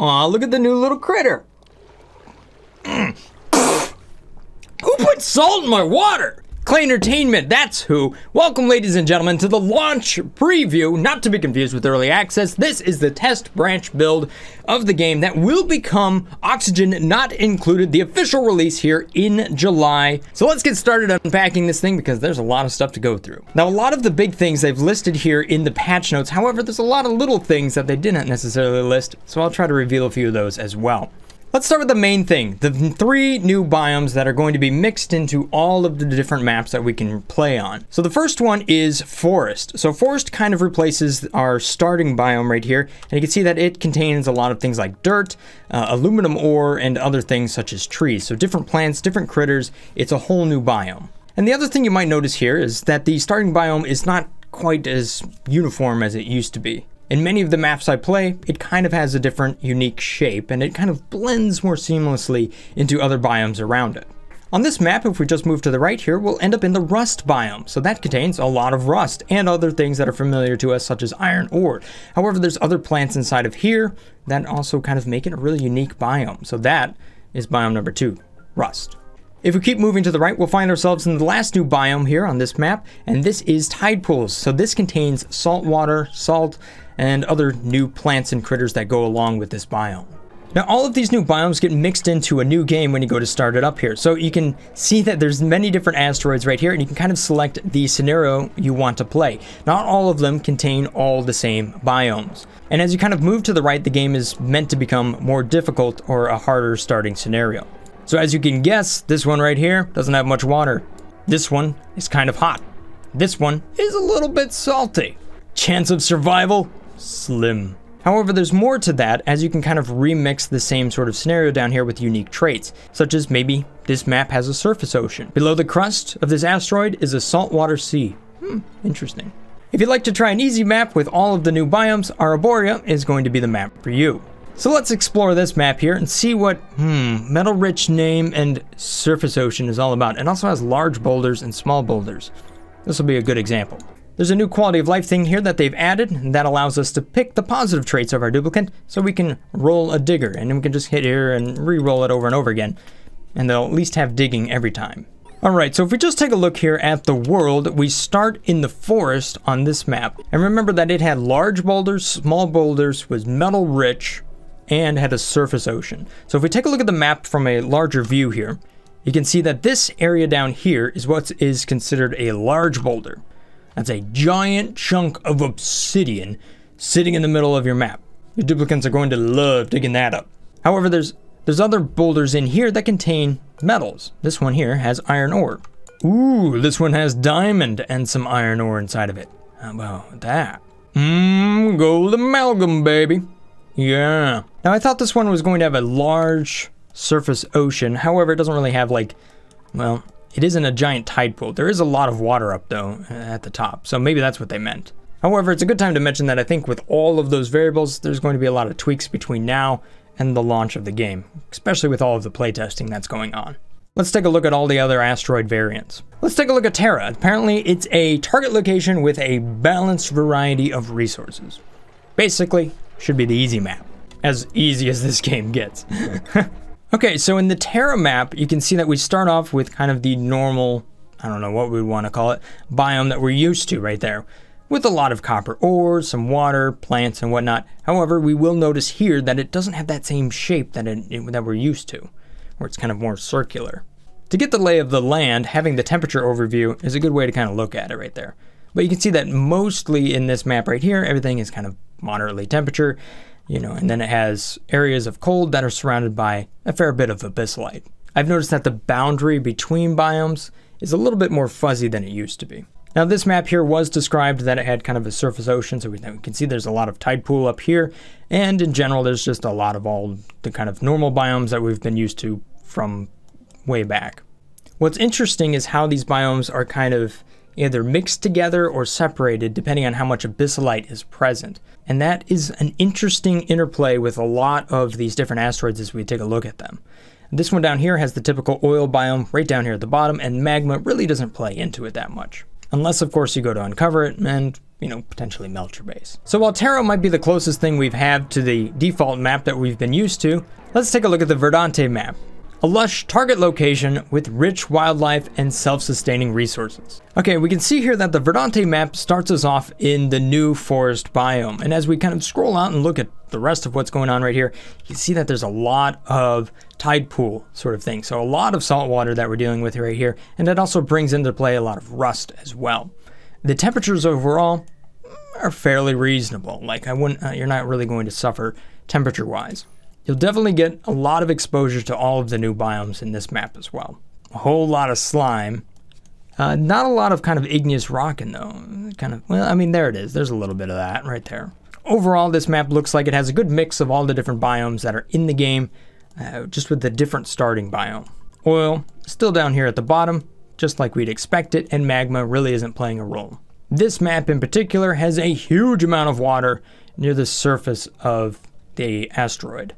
Aw, look at the new little critter. Mm. Who put salt in my water? Klei Entertainment, that's who. Welcome, ladies and gentlemen, to the launch preview, not to be confused with early access. This is the test branch build of the game that will become Oxygen Not Included, the official release here in July. So let's get started unpacking this thing because there's a lot of stuff to go through. Now, a lot of the big things they've listed here in the patch notes, however, there's a lot of little things that they didn't necessarily list, so I'll try to reveal a few of those as well. Let's start with the main thing, the three new biomes that are going to be mixed into all of the different maps that we can play on. So the first one is Forest. So Forest kind of replaces our starting biome right here, and you can see that it contains a lot of things like dirt, uh, aluminum ore, and other things such as trees. So different plants, different critters, it's a whole new biome. And the other thing you might notice here is that the starting biome is not quite as uniform as it used to be. In many of the maps I play, it kind of has a different, unique shape, and it kind of blends more seamlessly into other biomes around it. On this map, if we just move to the right here, we'll end up in the rust biome. So that contains a lot of rust and other things that are familiar to us, such as iron ore. However, there's other plants inside of here that also kind of make it a really unique biome. So that is biome number two, rust. If we keep moving to the right, we'll find ourselves in the last new biome here on this map, and this is tide pools. So this contains salt water, salt, and other new plants and critters that go along with this biome. Now all of these new biomes get mixed into a new game when you go to start it up here. So you can see that there's many different asteroids right here and you can kind of select the scenario you want to play. Not all of them contain all the same biomes. And as you kind of move to the right, the game is meant to become more difficult or a harder starting scenario. So as you can guess, this one right here doesn't have much water. This one is kind of hot. This one is a little bit salty. Chance of survival, slim. However, there's more to that as you can kind of remix the same sort of scenario down here with unique traits, such as maybe this map has a surface ocean. Below the crust of this asteroid is a saltwater sea. Hmm, interesting. If you'd like to try an easy map with all of the new biomes, Arboria is going to be the map for you. So let's explore this map here and see what, hmm, metal rich name and surface ocean is all about. It also has large boulders and small boulders. This will be a good example. There's a new quality of life thing here that they've added and that allows us to pick the positive traits of our duplicant so we can roll a digger and then we can just hit here and re-roll it over and over again and they'll at least have digging every time. Alright, so if we just take a look here at the world, we start in the forest on this map. And remember that it had large boulders, small boulders, was metal rich, and had a surface ocean. So if we take a look at the map from a larger view here, you can see that this area down here is what is considered a large boulder. That's a giant chunk of obsidian sitting in the middle of your map. Your duplicants are going to love digging that up. However, there's there's other boulders in here that contain metals. This one here has iron ore. Ooh, this one has diamond and some iron ore inside of it. How about that? Mmm, gold amalgam, baby. Yeah. Now, I thought this one was going to have a large surface ocean. However, it doesn't really have, like, well, it isn't a giant tide pool. There is a lot of water up though uh, at the top, so maybe that's what they meant. However, it's a good time to mention that I think with all of those variables, there's going to be a lot of tweaks between now and the launch of the game, especially with all of the playtesting that's going on. Let's take a look at all the other asteroid variants. Let's take a look at Terra. Apparently, it's a target location with a balanced variety of resources. Basically, should be the easy map. As easy as this game gets. Okay, so in the Terra map, you can see that we start off with kind of the normal, I don't know what we'd want to call it, biome that we're used to right there, with a lot of copper ores, some water, plants, and whatnot. However, we will notice here that it doesn't have that same shape that, it, it, that we're used to, where it's kind of more circular. To get the lay of the land, having the temperature overview is a good way to kind of look at it right there. But you can see that mostly in this map right here, everything is kind of moderately temperature you know, and then it has areas of cold that are surrounded by a fair bit of abyssalite. I've noticed that the boundary between biomes is a little bit more fuzzy than it used to be. Now this map here was described that it had kind of a surface ocean, so we can see there's a lot of tide pool up here, and in general there's just a lot of all the kind of normal biomes that we've been used to from way back. What's interesting is how these biomes are kind of either mixed together or separated depending on how much abyssalite is present. And that is an interesting interplay with a lot of these different asteroids as we take a look at them. This one down here has the typical oil biome right down here at the bottom, and magma really doesn't play into it that much. Unless, of course, you go to uncover it, and you know, potentially melt your base. So while Terra might be the closest thing we've had to the default map that we've been used to, let's take a look at the Verdante map. A lush target location with rich wildlife and self-sustaining resources. Okay, we can see here that the Verdante map starts us off in the new forest biome. And as we kind of scroll out and look at the rest of what's going on right here, you see that there's a lot of tide pool sort of thing. So a lot of salt water that we're dealing with right here. And that also brings into play a lot of rust as well. The temperatures overall are fairly reasonable. Like I wouldn't, uh, you're not really going to suffer temperature wise. You'll definitely get a lot of exposure to all of the new biomes in this map as well. A whole lot of slime. Uh, not a lot of kind of igneous rock in though. Kind of, well, I mean, there it is. There's a little bit of that right there. Overall, this map looks like it has a good mix of all the different biomes that are in the game, uh, just with the different starting biome. Oil, still down here at the bottom, just like we'd expect it, and magma really isn't playing a role. This map in particular has a huge amount of water near the surface of the asteroid.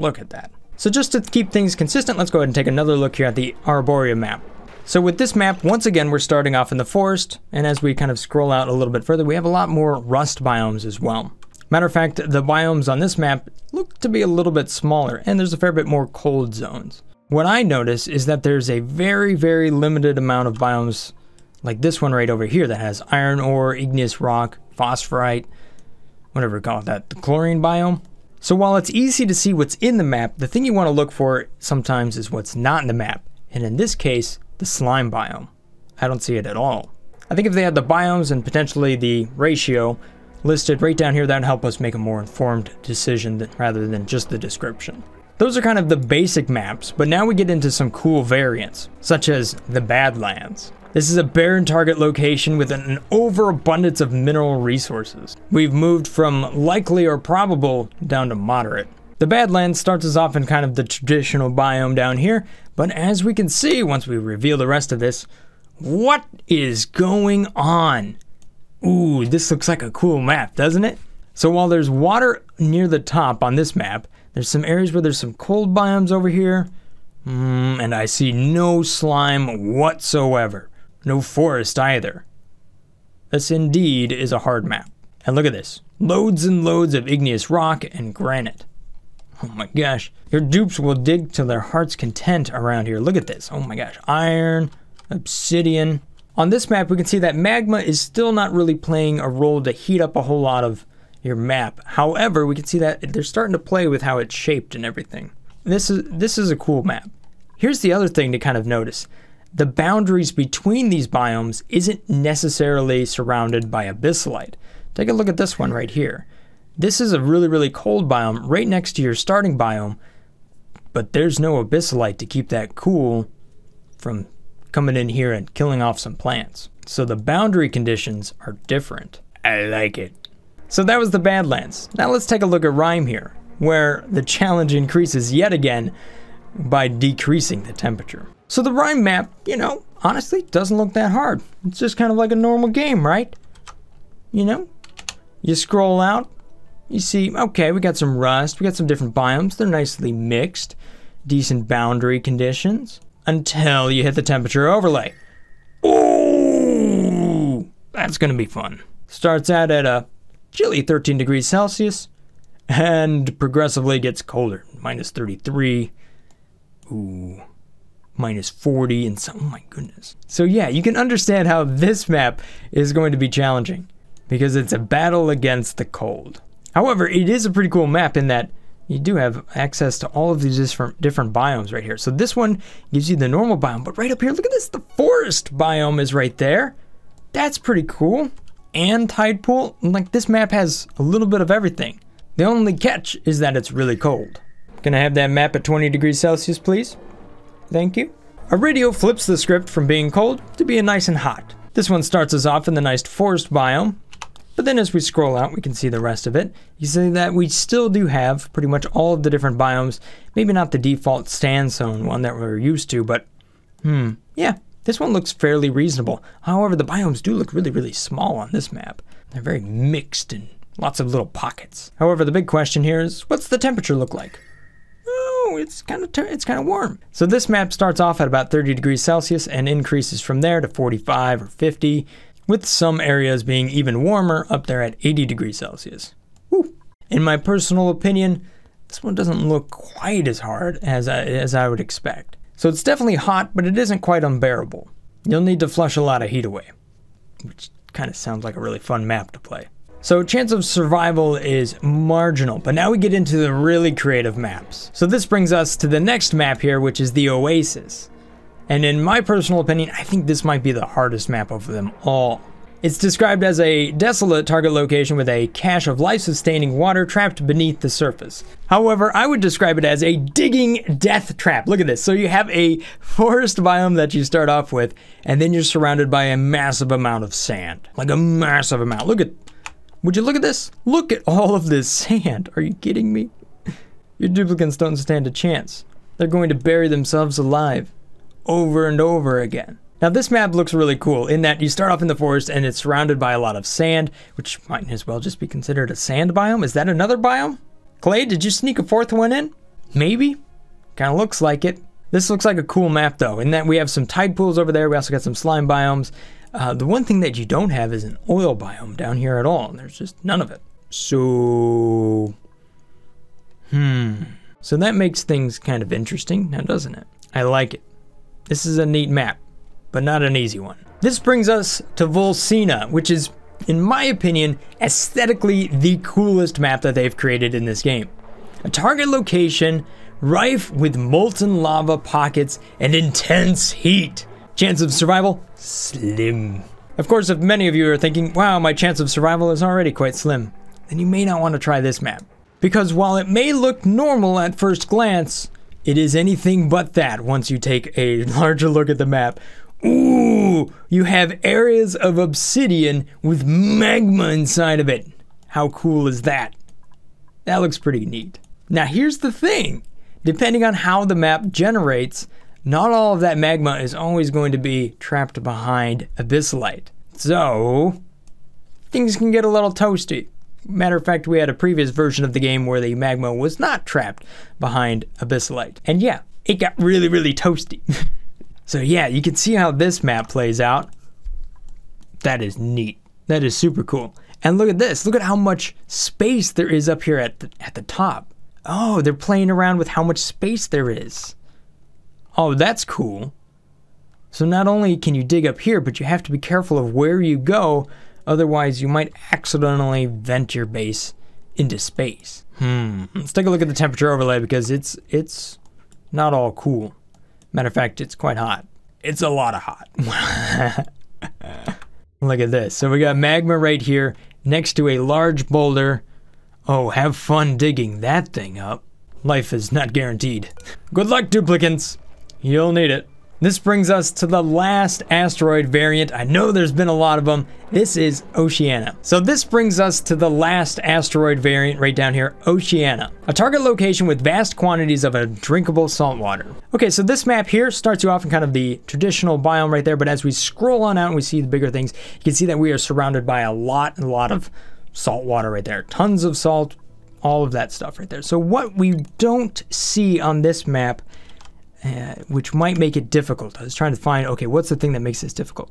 Look at that. So just to keep things consistent, let's go ahead and take another look here at the Arboria map. So with this map, once again, we're starting off in the forest, and as we kind of scroll out a little bit further, we have a lot more rust biomes as well. Matter of fact, the biomes on this map look to be a little bit smaller, and there's a fair bit more cold zones. What I notice is that there's a very, very limited amount of biomes like this one right over here that has iron ore, igneous rock, phosphorite, whatever you call it, that, the chlorine biome. So while it's easy to see what's in the map, the thing you want to look for sometimes is what's not in the map. And in this case, the slime biome. I don't see it at all. I think if they had the biomes and potentially the ratio listed right down here, that would help us make a more informed decision rather than just the description. Those are kind of the basic maps, but now we get into some cool variants, such as the Badlands. This is a barren target location with an overabundance of mineral resources. We've moved from likely or probable down to moderate. The Badlands starts us off in kind of the traditional biome down here, but as we can see once we reveal the rest of this, what is going on? Ooh, this looks like a cool map, doesn't it? So while there's water near the top on this map, there's some areas where there's some cold biomes over here, mm, and I see no slime whatsoever. No forest either. This indeed is a hard map. And look at this. Loads and loads of igneous rock and granite. Oh my gosh. Your dupes will dig to their heart's content around here. Look at this. Oh my gosh. Iron, obsidian. On this map, we can see that magma is still not really playing a role to heat up a whole lot of your map. However, we can see that they're starting to play with how it's shaped and everything. This is this is a cool map. Here's the other thing to kind of notice the boundaries between these biomes isn't necessarily surrounded by abyssalite. Take a look at this one right here. This is a really, really cold biome right next to your starting biome, but there's no abyssalite to keep that cool from coming in here and killing off some plants. So the boundary conditions are different. I like it. So that was the Badlands. Now let's take a look at Rime here, where the challenge increases yet again by decreasing the temperature. So the Rime map, you know, honestly, doesn't look that hard. It's just kind of like a normal game, right? You know, you scroll out, you see, okay, we got some rust, we got some different biomes, they're nicely mixed, decent boundary conditions, until you hit the temperature overlay. Ooh, that's gonna be fun. Starts out at a chilly 13 degrees Celsius and progressively gets colder, minus 33. Ooh minus 40 and some, oh my goodness. So yeah, you can understand how this map is going to be challenging because it's a battle against the cold. However, it is a pretty cool map in that you do have access to all of these different, different biomes right here. So this one gives you the normal biome, but right up here, look at this, the forest biome is right there. That's pretty cool. And tide pool, like this map has a little bit of everything. The only catch is that it's really cold. Can I have that map at 20 degrees Celsius, please? Thank you. Aridio flips the script from being cold to being nice and hot. This one starts us off in the nice forest biome, but then as we scroll out, we can see the rest of it. You see that we still do have pretty much all of the different biomes. Maybe not the default sandstone one that we're used to, but hmm, yeah, this one looks fairly reasonable. However, the biomes do look really, really small on this map. They're very mixed and lots of little pockets. However, the big question here is, what's the temperature look like? It's kind of it's kind of warm. So this map starts off at about 30 degrees Celsius and increases from there to 45 or 50. with some areas being even warmer up there at 80 degrees Celsius. Woo. In my personal opinion, this one doesn't look quite as hard as I, as I would expect. So it's definitely hot, but it isn't quite unbearable. You'll need to flush a lot of heat away, which kind of sounds like a really fun map to play. So chance of survival is marginal, but now we get into the really creative maps. So this brings us to the next map here, which is the Oasisse. And in my personal opinion, I think this might be the hardest map of them all. It's described as a desolate target location with a cache of life-sustaining water trapped beneath the surface. However, I would describe it as a digging death trap. Look at this. So you have a forest biome that you start off with, and then you're surrounded by a massive amount of sand. Like a massive amount. Look at, would you look at this? Look at all of this sand. Are you kidding me? Your duplicants don't stand a chance. They're going to bury themselves alive over and over again. Now this map looks really cool in that you start off in the forest and it's surrounded by a lot of sand, which might as well just be considered a sand biome. Is that another biome? Klei, did you sneak a fourth one in? Maybe? Kinda looks like it. This looks like a cool map though, in that we have some tide pools over there, we also got some slime biomes. Uh, the one thing that you don't have is an oil biome down here at all. There's just none of it. So, hmm. So that makes things kind of interesting now, doesn't it? I like it. This is a neat map but not an easy one. This brings us to Volcena, which is, in my opinion, aesthetically the coolest map that they've created in this game. A target location rife with molten lava pockets and intense heat. Chance of survival? Slim. Of course, if many of you are thinking, wow, my chance of survival is already quite slim, then you may not want to try this map. Because while it may look normal at first glance, it is anything but that once you take a larger look at the map, Ooh, you have areas of obsidian with magma inside of it. How cool is that? That looks pretty neat. Now here's the thing. Depending on how the map generates, not all of that magma is always going to be trapped behind abyssalite. So, things can get a little toasty. Matter of fact, we had a previous version of the game where the magma was not trapped behind abyssalite. And yeah, it got really, really toasty. So yeah, you can see how this map plays out. That is neat. That is super cool. And look at this. Look at how much space there is up here at the, at the top. Oh, they're playing around with how much space there is. Oh, that's cool. So not only can you dig up here, but you have to be careful of where you go. Otherwise, you might accidentally vent your base into space. Hmm. Let's take a look at the temperature overlay because it's it's not all cool. Matter of fact, it's quite hot. It's a lot of hot. Look at this. So we got magma right here next to a large boulder. Oh, have fun digging that thing up. Life is not guaranteed. Good luck, duplicants. You'll need it. This brings us to the last asteroid variant. I know there's been a lot of them. This is Oceania. So this brings us to the last asteroid variant right down here, Oceania. A target location with vast quantities of a drinkable salt water. Okay, so this map here starts you off in kind of the traditional biome right there, but as we scroll on out and we see the bigger things, you can see that we are surrounded by a lot, and a lot of salt water right there. Tons of salt, all of that stuff right there. So what we don't see on this map uh, which might make it difficult. I was trying to find, okay, what's the thing that makes this difficult?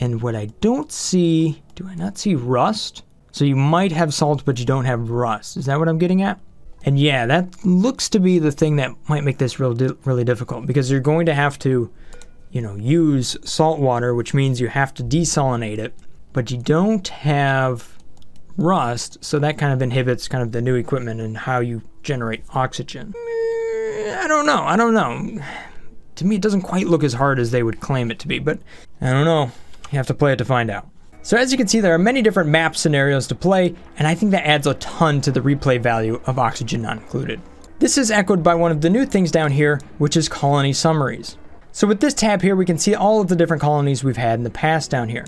And what I don't see, do I not see rust? So you might have salt, but you don't have rust. Is that what I'm getting at? And yeah, that looks to be the thing that might make this real di really difficult because you're going to have to, you know, use salt water, which means you have to desalinate it, but you don't have rust, so that kind of inhibits kind of the new equipment and how you generate oxygen. I don't know. I don't know. To me, it doesn't quite look as hard as they would claim it to be, but I don't know. You have to play it to find out. So as you can see, there are many different map scenarios to play, and I think that adds a ton to the replay value of Oxygen Not Included. This is echoed by one of the new things down here, which is colony summaries. So with this tab here, we can see all of the different colonies we've had in the past down here.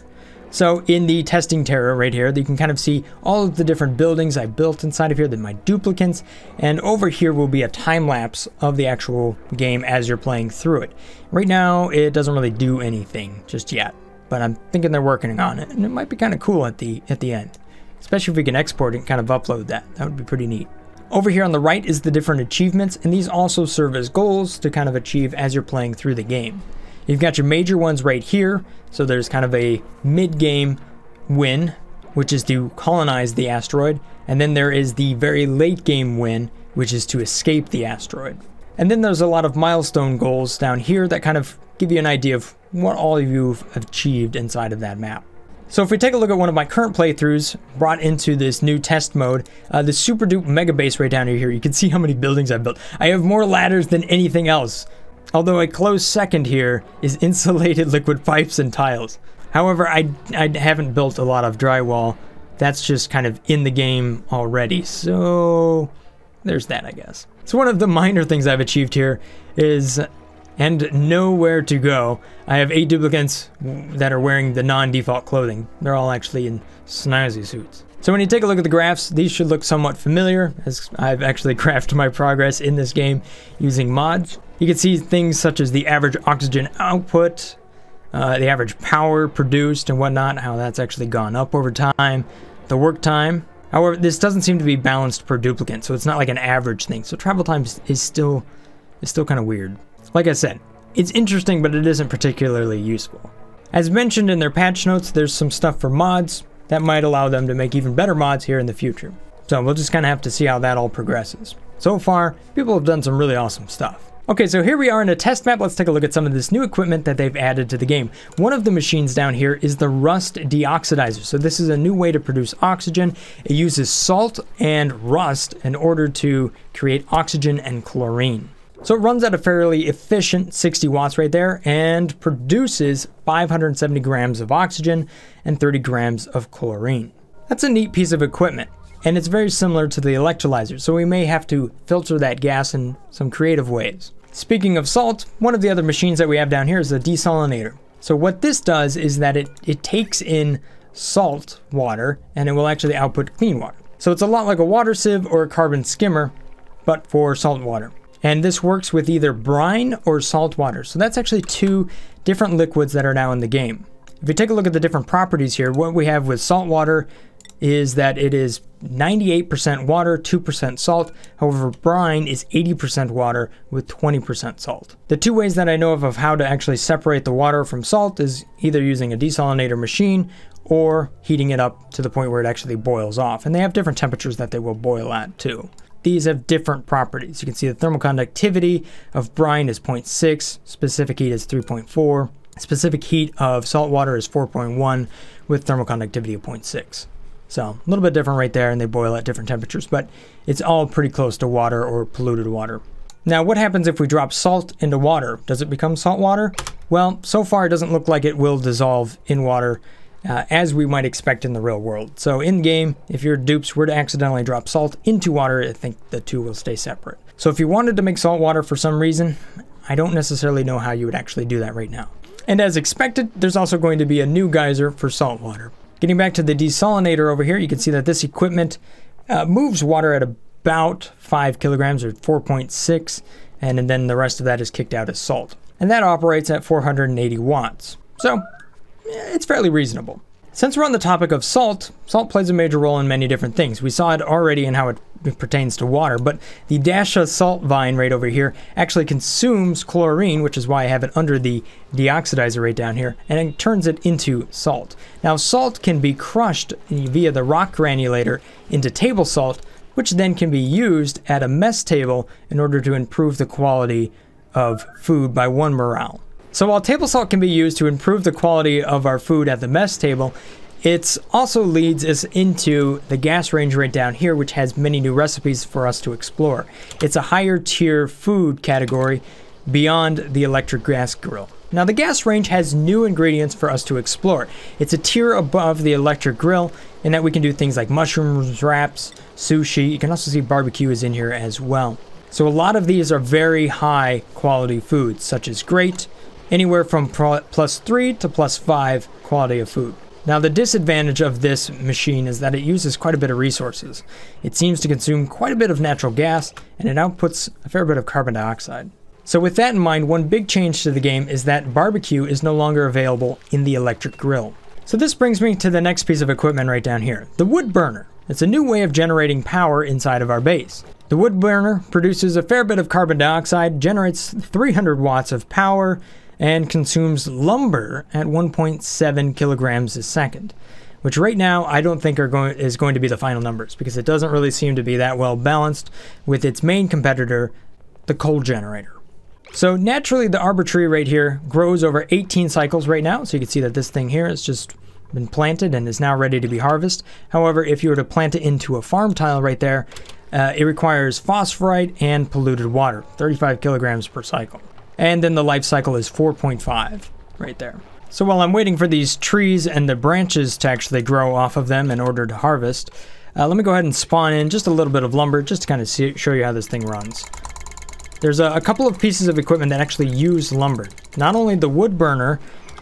So in the testing terra right here, you can kind of see all of the different buildings I built inside of here, then my duplicants, and over here will be a time lapse of the actual game as you're playing through it. Right now, it doesn't really do anything just yet, but I'm thinking they're working on it, and it might be kind of cool at the at the end, especially if we can export it and kind of upload that. That would be pretty neat. Over here on the right is the different achievements, and these also serve as goals to kind of achieve as you're playing through the game. You've got your major ones right here. So there's kind of a mid-game win, which is to colonize the asteroid. And then there is the very late game win, which is to escape the asteroid. And then there's a lot of milestone goals down here that kind of give you an idea of what all of you have achieved inside of that map. So if we take a look at one of my current playthroughs brought into this new test mode, uh, the Super Dupe Mega Base right down here, you can see how many buildings I've built. I have more ladders than anything else. Although a close second here is insulated liquid pipes and tiles. However, I, I haven't built a lot of drywall. That's just kind of in the game already. So there's that, I guess. So one of the minor things I've achieved here is and nowhere to go. I have eight duplicants that are wearing the non-default clothing. They're all actually in snazzy suits. So when you take a look at the graphs, these should look somewhat familiar as I've actually crafted my progress in this game using mods. You can see things such as the average oxygen output, uh, the average power produced and whatnot, how that's actually gone up over time, the work time. However, this doesn't seem to be balanced per duplicant, so it's not like an average thing. So travel time is still is still kind of weird. Like I said, it's interesting, but it isn't particularly useful. As mentioned in their patch notes, there's some stuff for mods that might allow them to make even better mods here in the future. So we'll just kind of have to see how that all progresses. So far, people have done some really awesome stuff. Okay, so here we are in a test map. Let's take a look at some of this new equipment that they've added to the game. One of the machines down here is the rust deoxidizer. So this is a new way to produce oxygen. It uses salt and rust in order to create oxygen and chlorine. So it runs at a fairly efficient 60 watts right there and produces 570 grams of oxygen and 30 grams of chlorine. That's a neat piece of equipment and it's very similar to the electrolyzer, so we may have to filter that gas in some creative ways. Speaking of salt, one of the other machines that we have down here is a desalinator. So what this does is that it, it takes in salt water and it will actually output clean water. So it's a lot like a water sieve or a carbon skimmer, but for salt water. And this works with either brine or salt water. So that's actually two different liquids that are now in the game. If you take a look at the different properties here, what we have with salt water is that it is 98% water, 2% salt. However, brine is 80% water with 20% salt. The two ways that I know of of how to actually separate the water from salt is either using a desalinator machine or heating it up to the point where it actually boils off. And they have different temperatures that they will boil at too. These have different properties. You can see the thermal conductivity of brine is 0.6, specific heat is 3.4, specific heat of salt water is 4.1 with thermal conductivity of 0.6. So a little bit different right there and they boil at different temperatures, but it's all pretty close to water or polluted water. Now what happens if we drop salt into water? Does it become salt water? Well, so far it doesn't look like it will dissolve in water uh, as we might expect in the real world. So in game, if your dupes were to accidentally drop salt into water, I think the two will stay separate. So if you wanted to make salt water for some reason, I don't necessarily know how you would actually do that right now. And as expected, there's also going to be a new geyser for salt water. Getting back to the desalinator over here, you can see that this equipment uh, moves water at about 5 kilograms or 4.6, and then the rest of that is kicked out as salt. And that operates at 480 watts. So, Eh, it's fairly reasonable. Since we're on the topic of salt, salt plays a major role in many different things. We saw it already in how it pertains to water, but the Dasha salt vine right over here actually consumes chlorine, which is why I have it under the deoxidizer right down here, and it turns it into salt. Now, salt can be crushed via the rock granulator into table salt, which then can be used at a mess table in order to improve the quality of food by one morale. So while table salt can be used to improve the quality of our food at the mess table, it also leads us into the gas range right down here, which has many new recipes for us to explore. It's a higher tier food category beyond the electric gas grill. Now the gas range has new ingredients for us to explore. It's a tier above the electric grill in that we can do things like mushrooms wraps, sushi. You can also see barbecue is in here as well. So a lot of these are very high quality foods, such as great, anywhere from plus 3 to plus 5 quality of food. Now the disadvantage of this machine is that it uses quite a bit of resources. It seems to consume quite a bit of natural gas and it outputs a fair bit of carbon dioxide. So with that in mind, one big change to the game is that barbecue is no longer available in the electric grill. So this brings me to the next piece of equipment right down here, the wood burner. It's a new way of generating power inside of our base. The wood burner produces a fair bit of carbon dioxide, generates 300 watts of power, and consumes lumber at 1.7 kilograms a second, which right now I don't think are going is going to be the final numbers because it doesn't really seem to be that well balanced with its main competitor, the coal generator. So naturally, the tree right here grows over 18 cycles right now. So you can see that this thing here has just been planted and is now ready to be harvested. However, if you were to plant it into a farm tile right there, uh, it requires phosphorite and polluted water, 35 kilograms per cycle. And then the life cycle is 4.5 right there. So while I'm waiting for these trees and the branches to actually grow off of them in order to harvest, uh, let me go ahead and spawn in just a little bit of lumber just to kind of see, show you how this thing runs. There's a, a couple of pieces of equipment that actually use lumber. Not only the wood burner,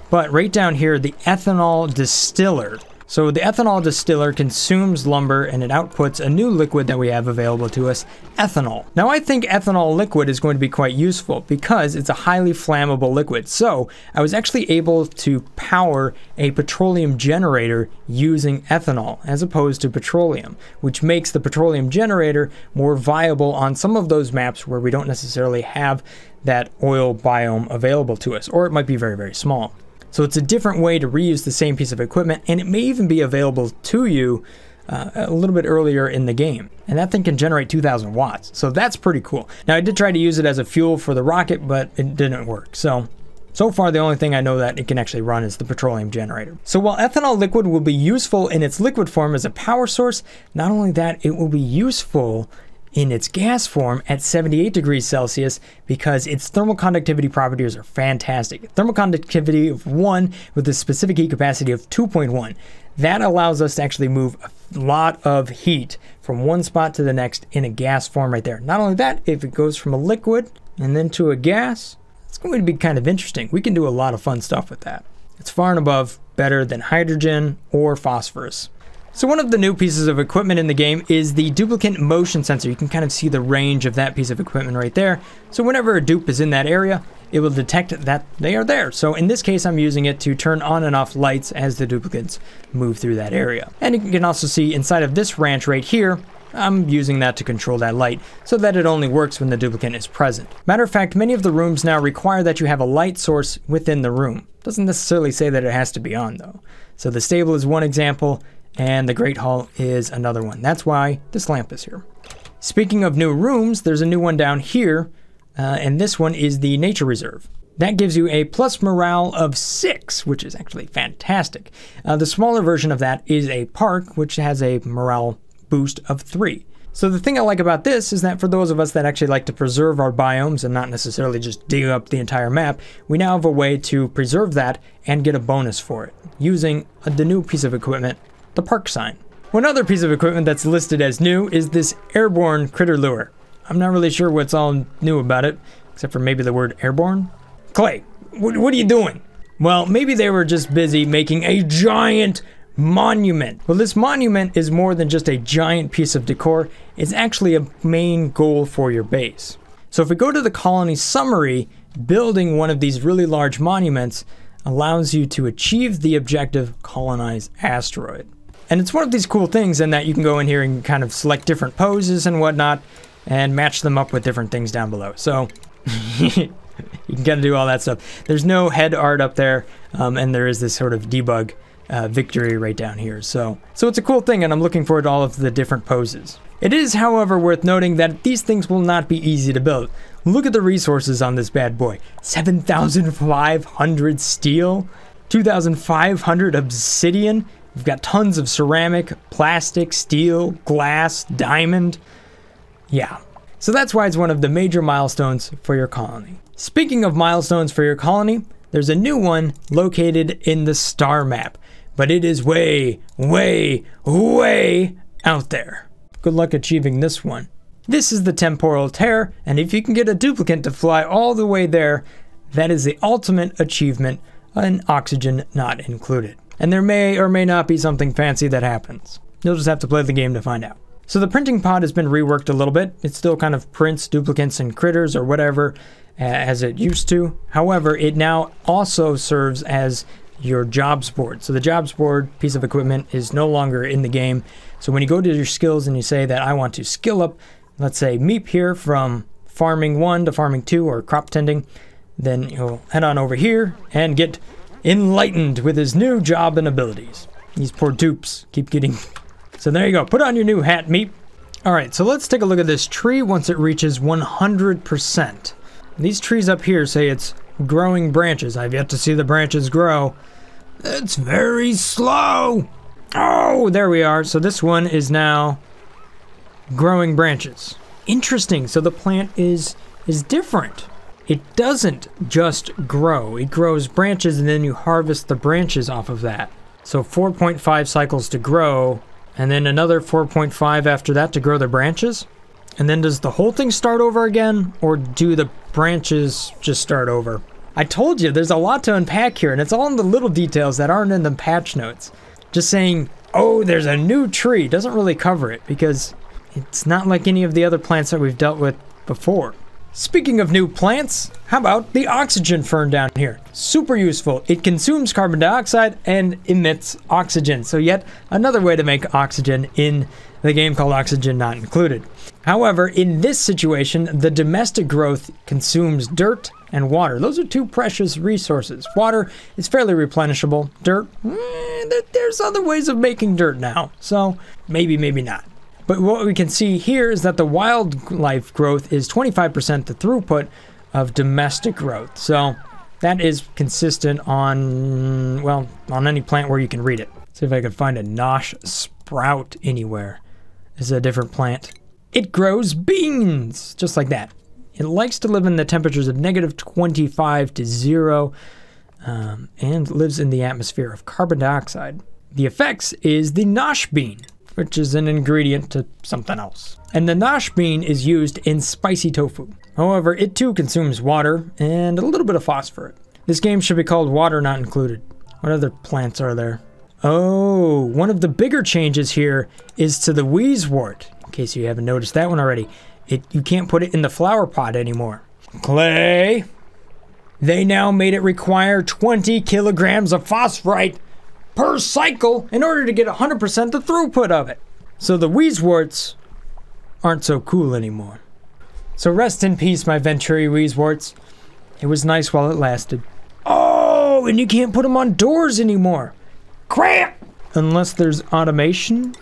but right down here, the ethanol distiller. So the ethanol distiller consumes lumber and it outputs a new liquid that we have available to us, ethanol. Now I think ethanol liquid is going to be quite useful because it's a highly flammable liquid. So I was actually able to power a petroleum generator using ethanol as opposed to petroleum, which makes the petroleum generator more viable on some of those maps where we don't necessarily have that oil biome available to us, or it might be very, very small. So it's a different way to reuse the same piece of equipment, and it may even be available to you uh, a little bit earlier in the game. And that thing can generate 2,000 watts, so that's pretty cool. Now, I did try to use it as a fuel for the rocket, but it didn't work. So so far, the only thing I know that it can actually run is the petroleum generator. So while ethanol liquid will be useful in its liquid form as a power source, not only that, it will be useful in its gas form at 78 degrees Celsius because its thermal conductivity properties are fantastic. Thermal conductivity of 1 with a specific heat capacity of 2.1. That allows us to actually move a lot of heat from one spot to the next in a gas form right there. Not only that, if it goes from a liquid and then to a gas, it's going to be kind of interesting. We can do a lot of fun stuff with that. It's far and above better than hydrogen or phosphorus. So one of the new pieces of equipment in the game is the duplicant motion sensor. You can kind of see the range of that piece of equipment right there. So whenever a dupe is in that area, it will detect that they are there. So in this case, I'm using it to turn on and off lights as the duplicants move through that area. And you can also see inside of this ranch right here, I'm using that to control that light so that it only works when the duplicant is present. Matter of fact, many of the rooms now require that you have a light source within the room. Doesn't necessarily say that it has to be on though. So the stable is one example, and the Great Hall is another one. That's why this lamp is here. Speaking of new rooms, there's a new one down here, uh, and this one is the Nature Reserve. That gives you a plus morale of 6, which is actually fantastic. Uh, the smaller version of that is a park, which has a morale boost of 3. So the thing I like about this is that for those of us that actually like to preserve our biomes and not necessarily just dig up the entire map, we now have a way to preserve that and get a bonus for it using the new piece of equipment the park sign. One other piece of equipment that's listed as new is this airborne critter lure. I'm not really sure what's all new about it, except for maybe the word airborne. Klei, what, what are you doing? Well, maybe they were just busy making a giant monument. Well, this monument is more than just a giant piece of decor, it's actually a main goal for your base. So if we go to the colony summary, building one of these really large monuments allows you to achieve the objective colonize asteroid. And it's one of these cool things in that you can go in here and kind of select different poses and whatnot and match them up with different things down below. So you can kind of do all that stuff. There's no head art up there, um, and there is this sort of debug uh, victory right down here. So, so it's a cool thing, and I'm looking forward to all of the different poses. It is, however, worth noting that these things will not be easy to build. Look at the resources on this bad boy. 7,500 steel, 2,500 obsidian, We've got tons of ceramic, plastic, steel, glass, diamond. Yeah. So that's why it's one of the major milestones for your colony. Speaking of milestones for your colony, there's a new one located in the star map, but it is way, way, way out there. Good luck achieving this one. This is the temporal tear, and if you can get a duplicant to fly all the way there, that is the ultimate achievement, and oxygen not included. And there may or may not be something fancy that happens. You'll just have to play the game to find out. So the printing pod has been reworked a little bit. It still kind of prints duplicants and critters or whatever as it used to. However, it now also serves as your jobs board. So the jobs board piece of equipment is no longer in the game. So when you go to your skills and you say that I want to skill up, let's say Meep here from farming 1 to farming 2 or crop tending, then you'll head on over here and get enlightened with his new job and abilities. These poor dupes keep getting. So there you go. Put on your new hat, Meep. All right, so let's take a look at this tree once it reaches 100%. These trees up here say it's growing branches. I've yet to see the branches grow. It's very slow. Oh, there we are. So this one is now growing branches. Interesting. So the plant is is different. It doesn't just grow. It grows branches and then you harvest the branches off of that. So 4.5 cycles to grow and then another 4.5 after that to grow the branches. And then does the whole thing start over again or do the branches just start over? I told you there's a lot to unpack here and it's all in the little details that aren't in the patch notes. Just saying, oh, there's a new tree doesn't really cover it because it's not like any of the other plants that we've dealt with before. Speaking of new plants, how about the oxygen fern down here? Super useful. It consumes carbon dioxide and emits oxygen. So yet another way to make oxygen in the game called Oxygen Not Included. However, in this situation, the domestic growth consumes dirt and water. Those are two precious resources. Water is fairly replenishable. Dirt, eh, there's other ways of making dirt now. So maybe, maybe not. But what we can see here is that the wildlife growth is 25% the throughput of domestic growth. So that is consistent on, well, on any plant where you can read it. See if I can find a nosh sprout anywhere. This is a different plant. It grows beans, just like that. It likes to live in the temperatures of negative 25 to zero um, and lives in the atmosphere of carbon dioxide. The effects is the nosh bean which is an ingredient to something else. And the nosh bean is used in spicy tofu. However, it too consumes water and a little bit of phosphorus. This game should be called Water Not Included. What other plants are there? Oh, one of the bigger changes here is to the wheezewort. In case you haven't noticed that one already. It You can't put it in the flower pot anymore. Klei! They now made it require 20 kilograms of phosphorite per cycle in order to get 100% the throughput of it. So the Wheezeworts aren't so cool anymore. So rest in peace, my Venturi Wheezeworts. It was nice while it lasted. Oh, and you can't put them on doors anymore. Crap! Unless there's automation.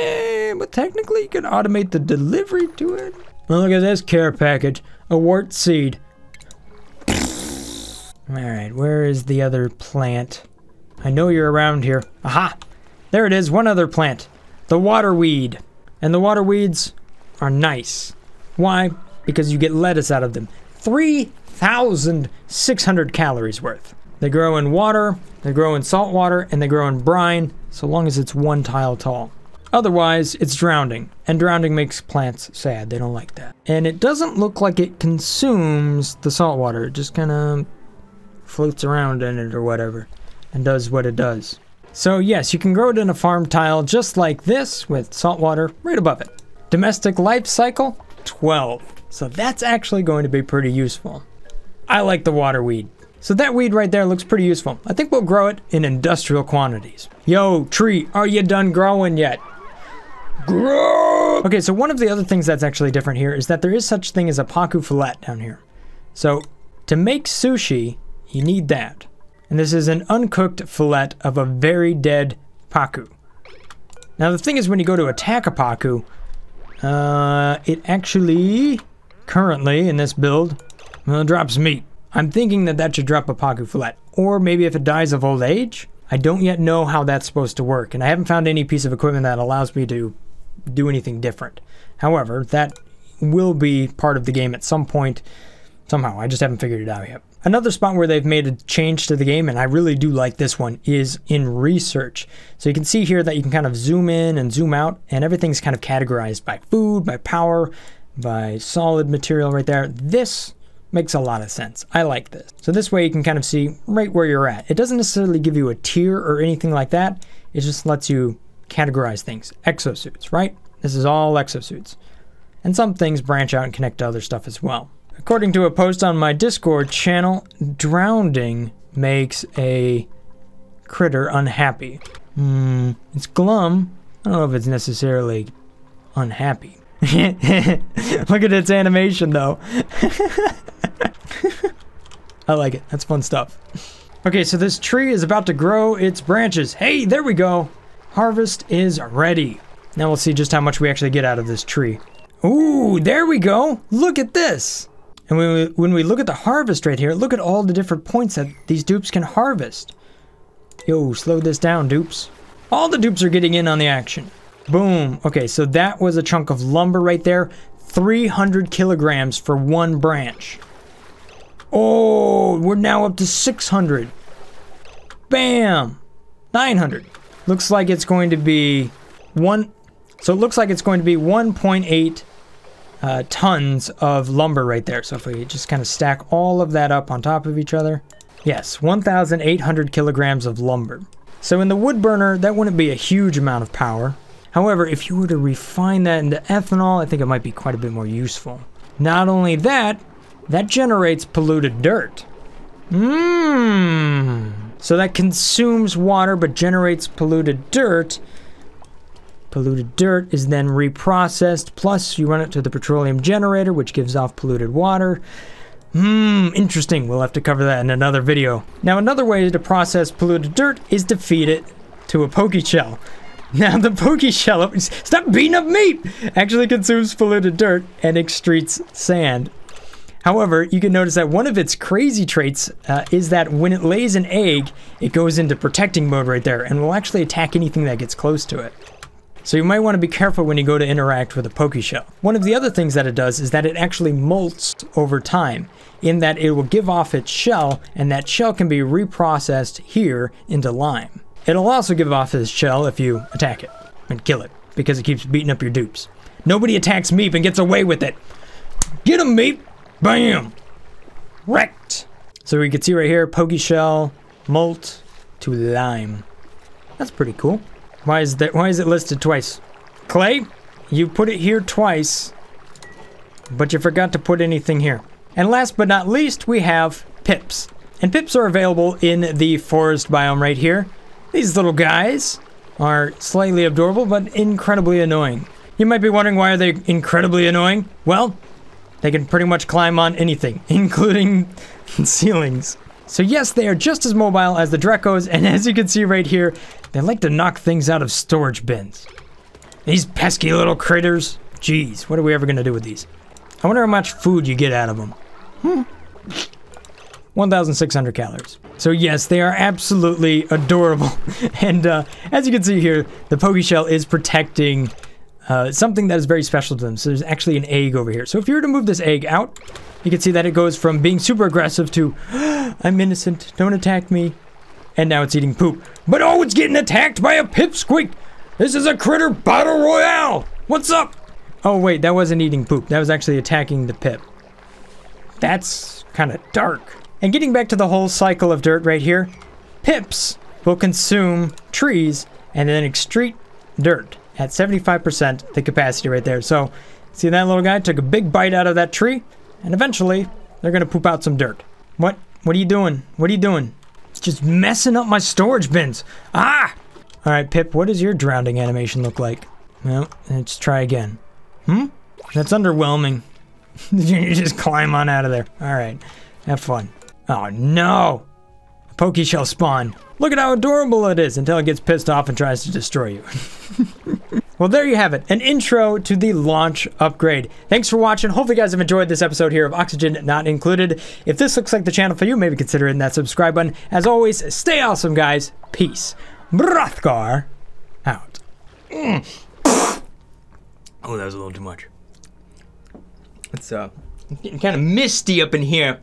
Eh, but technically you can automate the delivery to it. Well, look at this care package. A wart seed. Alright, where is the other plant? I know you're around here. Aha! There it is, one other plant. The waterweed. And the waterweeds are nice. Why? Because you get lettuce out of them. 3,600 calories worth. They grow in water, they grow in salt water, and they grow in brine, so long as it's one tile tall. Otherwise, it's drowning, and drowning makes plants sad. They don't like that. And it doesn't look like it consumes the salt water. It just kind of floats around in it or whatever and does what it does. So yes, you can grow it in a farm tile just like this with salt water right above it. Domestic life cycle, 12. So that's actually going to be pretty useful. I like the water weed. So that weed right there looks pretty useful. I think we'll grow it in industrial quantities. Yo, tree, are you done growing yet? Grow! Okay, so one of the other things that's actually different here is that there is such thing as a pacu fillet down here. So to make sushi, you need that. And this is an uncooked fillet of a very dead pacu. Now the thing is when you go to attack a pacu, uh, it actually, currently in this build, drops meat. I'm thinking that that should drop a pacu fillet. Or maybe if it dies of old age? I don't yet know how that's supposed to work, and I haven't found any piece of equipment that allows me to do anything different. However, that will be part of the game at some point, somehow. I just haven't figured it out yet. Another spot where they've made a change to the game, and I really do like this one, is in research. So you can see here that you can kind of zoom in and zoom out, and everything's kind of categorized by food, by power, by solid material right there. This makes a lot of sense. I like this. So this way you can kind of see right where you're at. It doesn't necessarily give you a tier or anything like that. It just lets you categorize things. Exosuits, right? This is all exosuits. And some things branch out and connect to other stuff as well. According to a post on my Discord channel, drowning makes a critter unhappy. Hmm, it's glum. I don't know if it's necessarily unhappy. Look at its animation though. I like it. That's fun stuff. Okay, so this tree is about to grow its branches. Hey, there we go. Harvest is ready. Now we'll see just how much we actually get out of this tree. Ooh, there we go. Look at this. And when we, when we look at the harvest right here, look at all the different points that these dupes can harvest. Yo, slow this down, dupes. All the dupes are getting in on the action. Boom. Okay, so that was a chunk of lumber right there. 300 kilograms for one branch. Oh, we're now up to 600. Bam. 900. Looks like it's going to be one. So it looks like it's going to be 1.8 uh, tons of lumber right there. So if we just kind of stack all of that up on top of each other. Yes, 1,800 kilograms of lumber. So in the wood burner, that wouldn't be a huge amount of power. However, if you were to refine that into ethanol, I think it might be quite a bit more useful. Not only that, that generates polluted dirt. Mmm. So that consumes water but generates polluted dirt. Polluted dirt is then reprocessed, plus you run it to the petroleum generator, which gives off polluted water. Hmm, interesting. We'll have to cover that in another video. Now, another way to process polluted dirt is to feed it to a Pokeshell. Now, the Pokeshell, stop beating up Meep, actually consumes polluted dirt and excretes sand. However, you can notice that one of its crazy traits uh, is that when it lays an egg, it goes into protecting mode right there and will actually attack anything that gets close to it. So you might want to be careful when you go to interact with a Pokeshell. One of the other things that it does is that it actually molts over time, in that it will give off its shell, and that shell can be reprocessed here into lime. It'll also give off its shell if you attack it and kill it, because it keeps beating up your dupes. Nobody attacks Meep and gets away with it. Get him, Meep! Bam! Wrecked! So we can see right here, Pokeshell, Molt to Lime. That's pretty cool. Why is that? Why is it listed twice? Klei, you put it here twice, but you forgot to put anything here. And last but not least, we have pips. And pips are available in the forest biome right here. These little guys are slightly adorable, but incredibly annoying. You might be wondering why are they incredibly annoying? Well, they can pretty much climb on anything, including ceilings. So yes, they are just as mobile as the Dreckos, and as you can see right here, they like to knock things out of storage bins. These pesky little critters. Jeez, what are we ever gonna do with these? I wonder how much food you get out of them. Hmm. 1,600 calories. So yes, they are absolutely adorable. and uh, as you can see here, the Pokeshell is protecting uh, something that is very special to them. So there's actually an egg over here. So if you were to move this egg out, you can see that it goes from being super aggressive to, I'm innocent, don't attack me. And now it's eating poop. But oh, it's getting attacked by a pipsqueak. This is a critter battle royale. What's up? Oh wait, that wasn't eating poop. That was actually attacking the pip. That's kind of dark. And getting back to the whole cycle of dirt right here, pips will consume trees and then excrete dirt at 75% the capacity right there. So, see that little guy took a big bite out of that tree, and eventually they're gonna poop out some dirt. What? What are you doing? What are you doing? Just messing up my storage bins. Ah! All right, Pip, what does your drowning animation look like? Well, let's try again. Hmm? That's underwhelming. you just climb on out of there. All right, have fun. Oh no! A Pokeshell spawn. Look at how adorable it is until it gets pissed off and tries to destroy you. well, there you have it. An intro to the launch upgrade. Thanks for watching. Hopefully you guys have enjoyed this episode here of Oxygen Not Included. If this looks like the channel for you, maybe consider hitting that subscribe button. As always, stay awesome, guys. Peace. Brothgar out. Mm. Oh, that was a little too much. It's uh, getting kind of misty up in here.